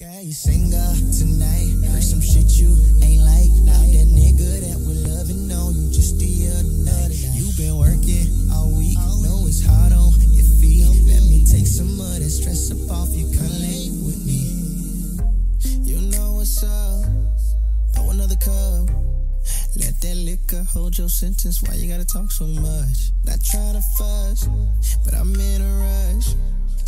Girl, you single tonight. Heard some shit you ain't like. Now that nigga that we loving on you just the other night. You been working all week. Know it's hard on your feet. Let me take some of that stress up off you. Come lay with me. You know what's up. Pour another cup. Let that liquor hold your sentence. Why you gotta talk so much? Not trying to fuss, but I'm in a rush.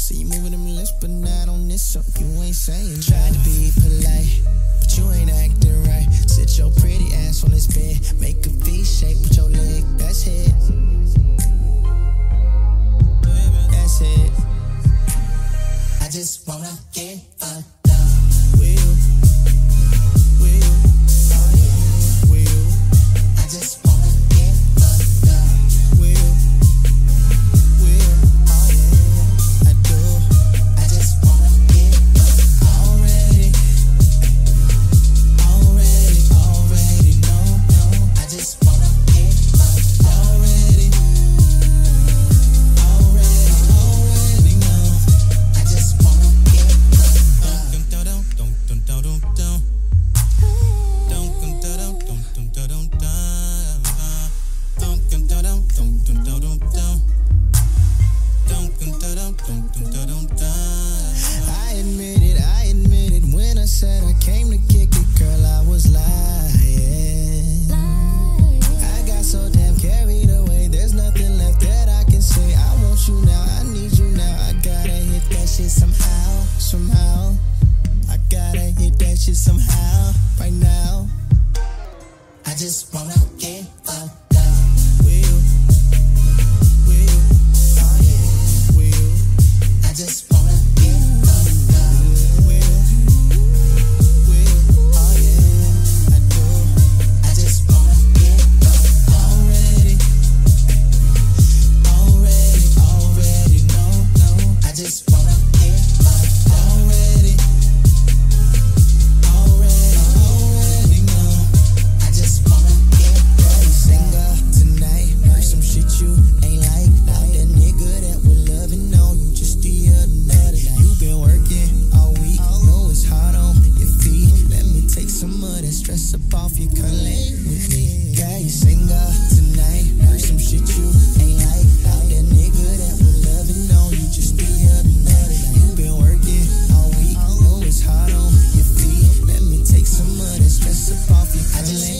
See you moving them lips, but not on this, so you ain't saying. Try to be polite, but you ain't acting right. Sit your pretty ass on this bed, make a V shape with your leg. That's it. Said I came to kick it, girl, I was lying. I got so damn carried away. There's nothing left that I can say. I want you now, I need you now. I gotta hit that shit somehow, somehow. I gotta hit that shit somehow, right now. I just wanna get stress off you. Come lay with me. Girl, you single tonight. Heard some shit you ain't like. Now that nigga that we loving on you just the other night. You been working all week. Know it's hard on your feet. Let me take some of that stress up off you. Come lay with me.